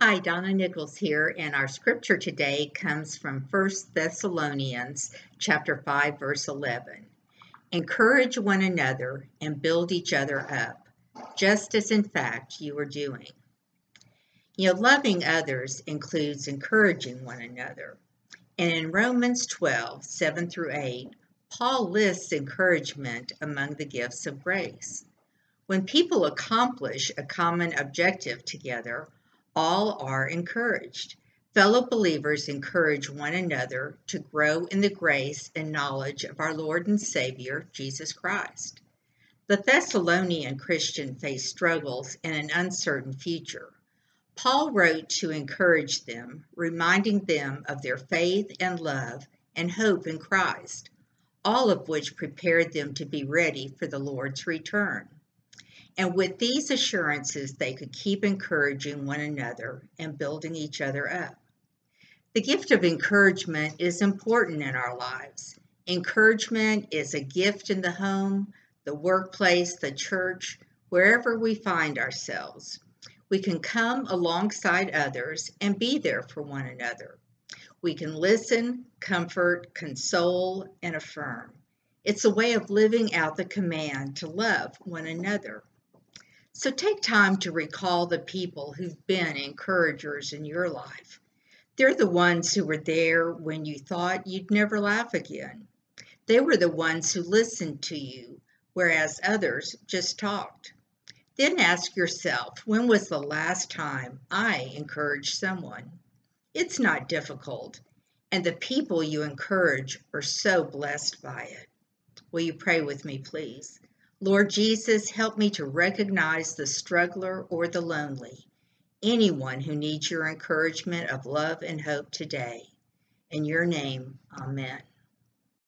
Hi, Donna Nichols here, and our scripture today comes from 1 Thessalonians chapter 5 verse 11. Encourage one another and build each other up, just as in fact you are doing. You know, loving others includes encouraging one another. And in Romans 12, 7 through 8, Paul lists encouragement among the gifts of grace. When people accomplish a common objective together, all are encouraged. Fellow believers encourage one another to grow in the grace and knowledge of our Lord and Savior, Jesus Christ. The Thessalonian Christian faced struggles and an uncertain future. Paul wrote to encourage them, reminding them of their faith and love and hope in Christ, all of which prepared them to be ready for the Lord's return. And with these assurances, they could keep encouraging one another and building each other up. The gift of encouragement is important in our lives. Encouragement is a gift in the home, the workplace, the church, wherever we find ourselves. We can come alongside others and be there for one another. We can listen, comfort, console, and affirm. It's a way of living out the command to love one another. So take time to recall the people who've been encouragers in your life. They're the ones who were there when you thought you'd never laugh again. They were the ones who listened to you, whereas others just talked. Then ask yourself, when was the last time I encouraged someone? It's not difficult, and the people you encourage are so blessed by it. Will you pray with me, please? Lord Jesus, help me to recognize the struggler or the lonely, anyone who needs your encouragement of love and hope today. In your name, amen.